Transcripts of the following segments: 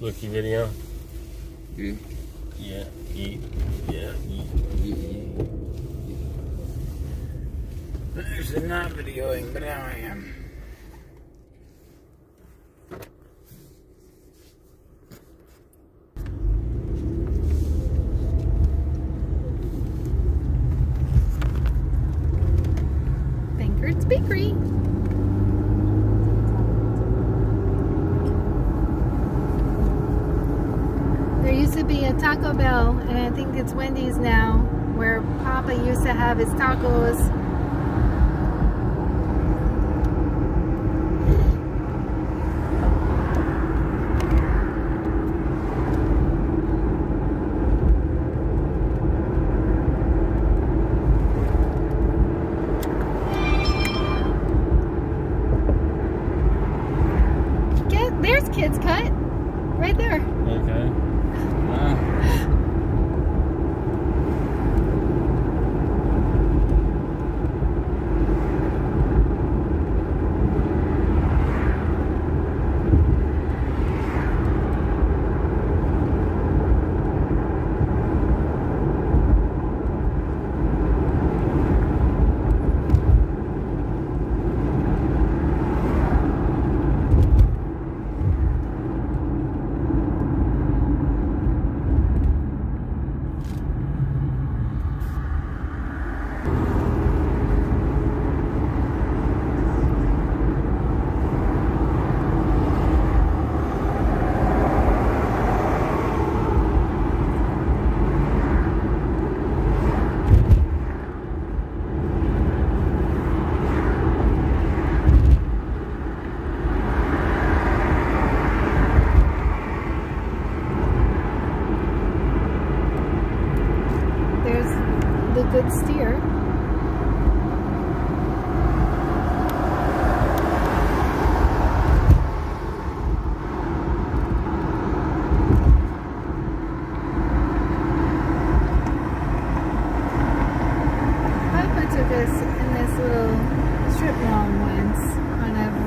Looky video. Yeah. Yeah. Eat. Yeah. Eat. Yeah, yeah. There's not videoing, but now I am. Bankard's Bakery. There used to be a Taco Bell, and I think it's Wendy's now, where Papa used to have his tacos. There's Kids Cut, right there. Okay. Ah.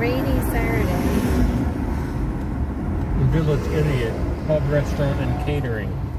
Rainy Saturday. Village Idiot. Pub, restaurant, and catering.